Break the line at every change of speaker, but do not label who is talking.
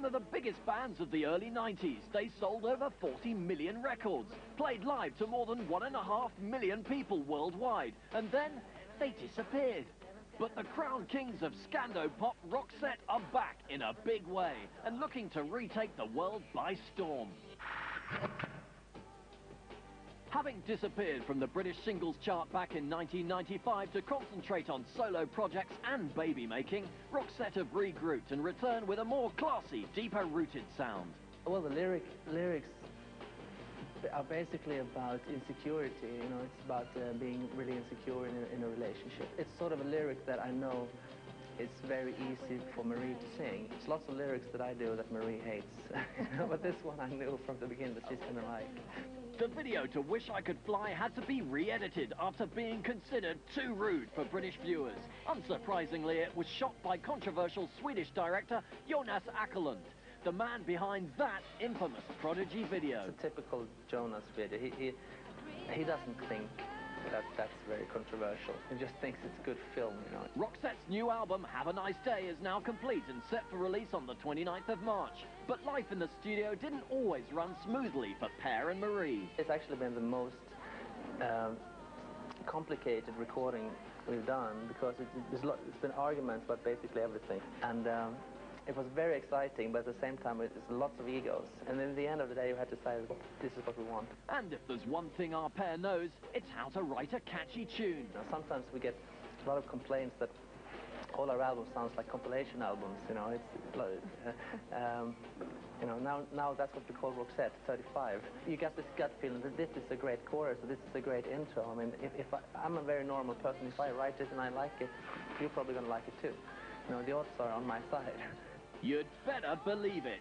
one of the biggest bands of the early 90s. They sold over 40 million records, played live to more than one and a half million people worldwide, and then they disappeared. But the crown kings of Scandopop Roxette are back in a big way and looking to retake the world by storm. Having disappeared from the British singles chart back in 1995 to concentrate on solo projects and baby making, Roxette have regrouped and returned with a more classy, deeper-rooted sound.
Well, the lyric, lyrics are basically about insecurity, you know, it's about uh, being really insecure in a, in a relationship. It's sort of a lyric that I know it's very easy for Marie to sing. There's lots of lyrics that I do that Marie hates, but this one I knew from the beginning that she's gonna like.
The video to Wish I Could Fly had to be re-edited after being considered too rude for British viewers. Unsurprisingly, it was shot by controversial Swedish director Jonas Åkerlund, the man behind that infamous Prodigy video.
It's a typical Jonas video. He, he, he doesn't think that's very controversial. He just thinks it's good film, you know.
Roxette's new album, Have a Nice Day, is now complete and set for release on the 29th of March. But life in the studio didn't always run smoothly for Per and Marie.
It's actually been the most um, complicated recording we've done because it, it's, it's been arguments about basically everything. And um, it was very exciting, but at the same time, it's lots of egos. And in the end of the day, you had to say, this is what we want.
And if there's one thing our pair knows, it's how to write a catchy tune.
Now, sometimes we get a lot of complaints that all our albums sounds like compilation albums, you know, it's, um, you know, now, now that's what we call Roxette 35. You get this gut feeling that this is a great chorus, or this is a great intro. I mean, if, if I, I'm a very normal person, if I write it and I like it, you're probably going to like it too. You know, the odds are on my side.
You'd better believe it.